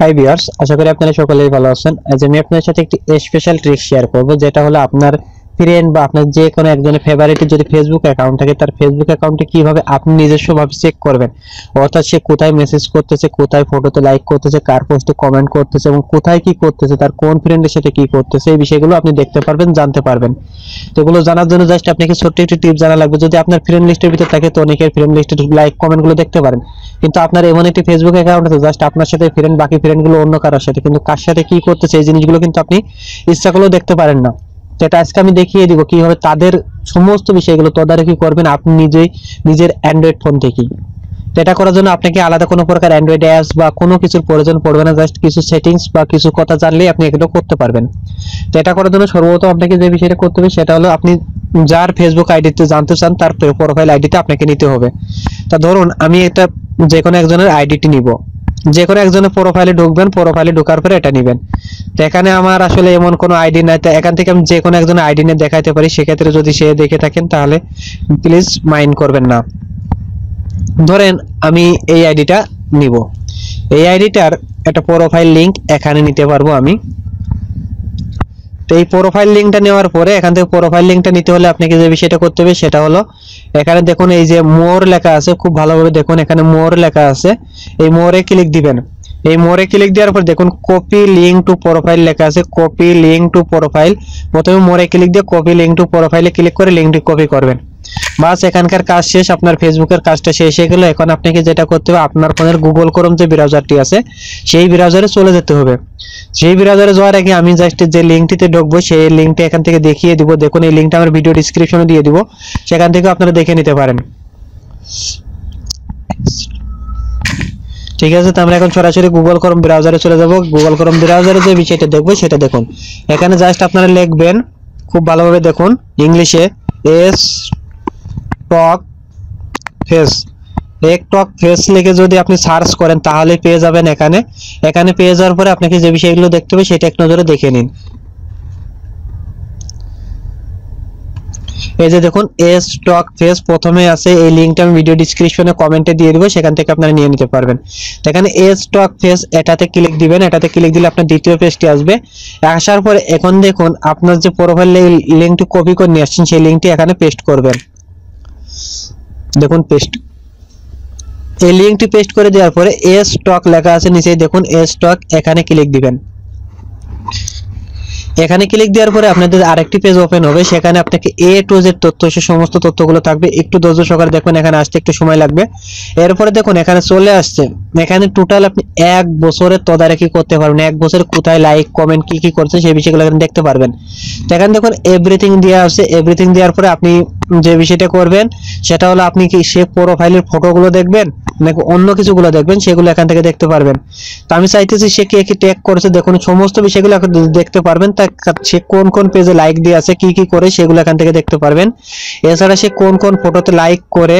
Hi viewers আশা করি আপনারা সকলেই ভালো আছেন। আজ আমি আপনাদের সাথে একটি স্পেশাল ট্রিক শেয়ার করব, যেটা হলো আপনার ফ্রেন্ড বা আপনার যে কোনো একজনের ফেভারিট যদি ফেসবুক অ্যাকাউন্ট থাকে, তার ফেসবুক অ্যাকাউন্টে কীভাবে আপনি নিজস্বভাবে চেক করবেন? অর্থাৎ সে কোথায় মেসেজ করতেছে, কোথায় ফটোতে লাইক করতেছে, কার পোস্টে কমেন্ট করতেছে এবং কোথায় কি করতেছে, তার কোন ফ্রেন্ডের সাথে কি করতেছে, এই বিষয়গুলো আপনি দেখতে পারবেন, জানতে পারবেন। তো এগুলো জানার জন্য জাস্ট আপনাকে ছোট্ট একটি টিপ জানা লাগবে। যদি আপনার ফ্রেন্ড লিস্টের ভিতরে থাকে, তো অনেকের ফ্রেন্ড লিস্টের লাইক কমেন্টগুলো দেখতে পারেন। কিন্তু আপনার এমন একটি ফেসবুক অ্যাকাউন্ট আছে জাস্ট আপনার সাথে ফ্রেন্ড বাকি ফ্রেন্ডগুলো অন্য কারোর সাথে। কিন্তু কার সাথে কি করতেছে, এই জিনিসগুলো কিন্তু আপনি ইচ্ছা করলেও দেখতে পারেন না। এটা আজকে আমি দেখিয়ে দিব, কীভাবে তাদের সমস্ত বিষয়গুলো তদারকি করবেন আপনি নিজেই নিজের অ্যান্ড্রয়েড ফোন থেকেই। এটা করার জন্য আপনাকে আলাদা কোনো প্রকার অ্যান্ড্রয়েড অ্যাপস বা কোনো কিছুর প্রয়োজন পড়বে না জাস্ট কিছু সেটিংস বা কিছু কথা জানলেই আপনি এগুলো করতে পারবেন। তো এটা করার জন্য সর্বপ্রথম আপনাকে যে বিষয়টা করতে হবে সেটা হলো আপনি যার ফেসবুক আইডিতে জানতে চান, তার প্রোফাইল আইডিতে আপনাকে নিতে হবে। তা ধরুন, আমি এটা যে কোনো একজনের আইডিটি নিব। যে কোনো একজনের প্রোফাইলে ঢুকবেন প্রোফাইলে ঢোকার পরে এটা নেবেন। তো এখানে আমার আসলে এমন কোনো আইডি নাই, তো এখান থেকে আমি যে কোনো একজনের আইডি নিয়ে দেখাইতে পারি। সেক্ষেত্রে যদি সে দেখে থাকেন, তাহলে প্লিজ মাইন্ড করবেন না। ধরেন আমি এই আইডিটা নিব। এই আইডিটার একটা প্রোফাইল লিঙ্ক এখানে নিতে পারব আমি। তো এই প্রোফাইল লিঙ্কটা নেওয়ার পরে এখান থেকে প্রোফাইল লিঙ্কটা নিতে হলে আপনাকে যে বিষয়টা করতে হবে সেটা হলো, এখানে দেখুন এই যে মোর লেখা আছে, খুব ভালোভাবে দেখুন এখানে মোর লেখা আছে। এই মোরে ক্লিক দিবেন। এই মোরে ক্লিক দেওয়ার পর দেখুন কপি লিঙ্ক টু প্রোফাইল লেখা আছে কপি লিঙ্ক টু প্রোফাইল প্রথমে মোরে ক্লিক দিয়ে কপি লিঙ্ক টু প্রোফাইলে ক্লিক করে লিঙ্কটি কপি করবেন। বাস, এখানকার কাজ শেষ, আপনার ফেসবুকের কাজটা শেষ হয়ে গেল। এখন আপনাকে যেটা করতে হবে, আপনার ফোনের গুগল ক্রোম যে ব্রাউজারটি আছে, সেই ব্রাউজারে চলে যেতে হবে। সেই ব্রাউজারে যাওয়ার আগে আমি জাস্ট যে লিঙ্কটিতে ঢুকবো, সেই লিঙ্কটা এখান থেকে দেখিয়ে দিব। দেখুন, এই লিঙ্কটা আমার ভিডিও ডিসক্রিপশনে দিয়ে দিব। সেখান থেকে আপনারা দেখে নিতে পারেন। ঠিক আছে, তো আমরা এখন সরাসরি গুগল ক্রোম ব্রাউজারে চলে যাব। গুগল ক্রোম ব্রাউজারে যে বিষয়টা দেখব, সেটা দেখুন। এখানে জাস্ট আপনারা লিখবেন, খুব ভালোভাবে দেখুন ইংলিশে এস টক ফেস এক টক ফেস লিখে যদি আপনি সার্চ করেন, তাহলে পেয়ে যাবেন এখানে। এখানে পেয়ে যাওয়ার পরে আপনাকে যে বিষয়গুলো দেখতে হবে, সেটা এক নজরে দেখে নিন। এই যে দেখুন এস স্টক ফেস প্রথমে আছে, এই লিংকটা আমি ভিডিও ডেসক্রিপশনে কমেন্টে দিয়ে দিব, সেখান থেকে আপনারা নিয়ে নিতে পারবেন। এখানে এস স্টক ফেস এটাতে ক্লিক দিবেন, এটাতে ক্লিক দিলে আপনার দ্বিতীয় পেজটি আসবে। আসার পরে এখন দেখুন, আপনার যে প্রোফাইল লিংকটি কপি করে নিয়ে আসছেন, সেই লিংকটি এখানে পেস্ট করবেন। দেখুন পেস্ট এই লিংকটি পেস্ট করে দেওয়ার পরে এ স্টক লেখা আছে নিচে দেখুন এ স্টক এখানে ক্লিক দিবেন। এখানে ক্লিক দেওয়ার পরে আপনাদের আরেকটি পেজ ওপেন হবে। সেখানে আপনাকে এ টু জেড তথ্য, সে সমস্ত তথ্যগুলো থাকবে। একটু ধৈর্য সহকারে দেখবেন এখানে আসতে একটু সময় লাগবে। এরপরে দেখুন, এখানে চলে আসছে। এখানে টোটাল আপনি এক বছরের তদারকি করতে পারবেন। এক বছর কোথায় লাইক কমেন্ট কি কি করছে সেই বিষয়গুলো এখানে দেখতে পারবেন। তো এখানে দেখুন এভরিথিং দেওয়া আছে। এভরিথিং দেওয়ার পরে আপনি যে বিষয়টা করবেন, সেটা হলো আপনি কি সে প্রোফাইলের ফটোগুলো দেখবেন? নাকি অন্য কিছুগুলো দেখবেন, সেগুলো এখান থেকে দেখতে পারবেন। তো আমি চাইতেছি সে কে কি ট্যাগ করেছে, দেখুন, সমস্ত বিষয়গুলো এখন দেখতে পারবেন। তা সে কোন কোন পেজে লাইক দিয়ে আছে, কি কি করে, সেগুলো এখান থেকে দেখতে পারবেন। এছাড়া সে কোন কোন ফটোতে লাইক করে,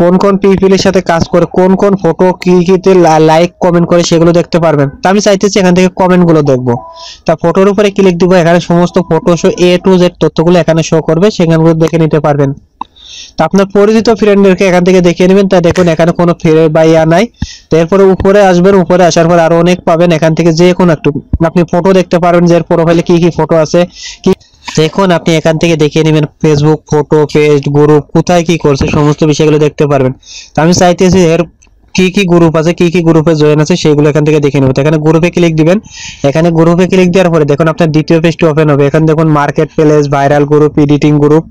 কোন কোন পিপিলের সাথে কাজ করে, কোন কোন ফটো কি কিতে লাইক কমেন্ট করে, সেগুলো দেখতে পারবেন। তা আমি চাইতেছি এখান থেকে কমেন্টগুলো দেখব। তা ফটোর উপরে ক্লিক দিব, এখানে সমস্ত photo show A to Z তথ্যগুলো এখানে শো করবে, সেখানগুলো দেখে নিতে পারবেন। তা আপনার পরিচিত ফ্রেন্ডদেরকে এখান থেকে দেখে নেবেন। তা দেখুন, এখানে কোনো ফিরে বা ইয়া নাই। এরপরে উপরে আসবেন, উপরে আসার পর আরও অনেক পাবেন। এখান থেকে যে কোনো একটু, আপনি ফটো দেখতে পারবেন যে প্রোফাইলে কি কি ফটো আছে। কি দেখুন, আপনি এখান থেকে দেখে নেবেন ফেসবুক ফটো পেজ গ্রুপ কোথায় কি করছে, সমস্ত বিষয়গুলো দেখতে পারবেন। তো আমি চাইতেছি এর কি কি গ্রুপ আছে, কি কি গ্রুপে জয়েন আছে, সেগুলো এখান থেকে দেখে নেব। এখানে গ্রুপে ক্লিক দিবেন। এখানে গ্রুপে ক্লিক দেওয়ার পরে দেখুন, আপনার দ্বিতীয় পেজটি ওপেন হবে। এখানে দেখুন market place viral group editing group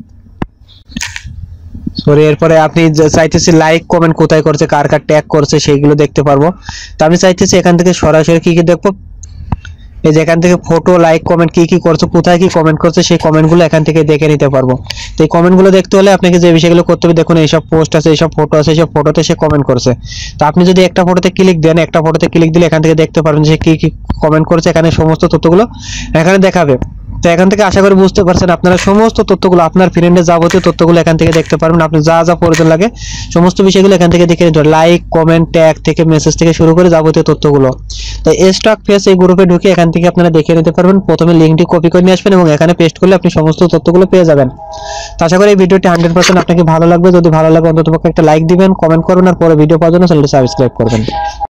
sorry, এরপরে আপনি চাইতেছি লাইক কমেন্ট কোথায় করছে, কার কার ট্যাগ করছে, সেইগুলো দেখতে পারব। তো আমি চাইতেছি এখান থেকে সরাসরি কি কি দেখব? এই যে এখান থেকে ফটো লাইক কমেন্ট কি কি করছে, কোথায় কি কমেন্ট করছে, সেই কমেন্টগুলো এখান থেকে দেখে নিতে পারব। তো এই কমেন্টগুলো দেখতে হলে আপনাকে যে বিষয়গুলো করতে হবে, দেখুন, এইসব পোস্ট আছে, এইসব ফটো আছে, এইসব ফটোতে সে কমেন্ট করছে। তো আপনি যদি একটা ফটোতে ক্লিক দেন, একটা ফটোতে ক্লিক দিলে এখান থেকে দেখতে পারবেন যে কি কি কমেন্ট করছে, এখানে সমস্ত তথ্যগুলো এখানে দেখাবে। তো এখান থেকে আশা করি বুঝতে পারছেন আপনারা সমস্ত তথ্যগুলো, আপনার ফ্রেন্ডের যাবতীয় তথ্যগুলো এখান থেকে দেখতে পারবেন। আপনি যা যা প্রয়োজন লাগে, সমস্ত বিষয়গুলো এখান থেকে দেখে নিতে লাইক কমেন্ট ট্যাগ থেকে মেসেজ থেকে শুরু করে যাবতীয় তথ্যগুলো। তো স্টক ফেস এই গ্রুপে ঢুকে এখান থেকে আপনারা দেখে নিতে পারবেন। প্রথমে লিঙ্কটি কপি করে নিয়ে আসবেন এবং এখানে পেস্ট করলে আপনি সমস্ত তথ্যগুলো পেয়ে যাবেন। তো আশা করি এই ভিডিওটি হান্ড্রেড পার্সেন্ট আপনাকে ভালো লাগবে। যদি ভালো লাগে অন্তত একটা লাইক দিবেন কমেন্ট করবেন, আর পরে ভিডিও পাওয়ার জন্য চ্যানেলটি সাবস্ক্রাইব করবেন।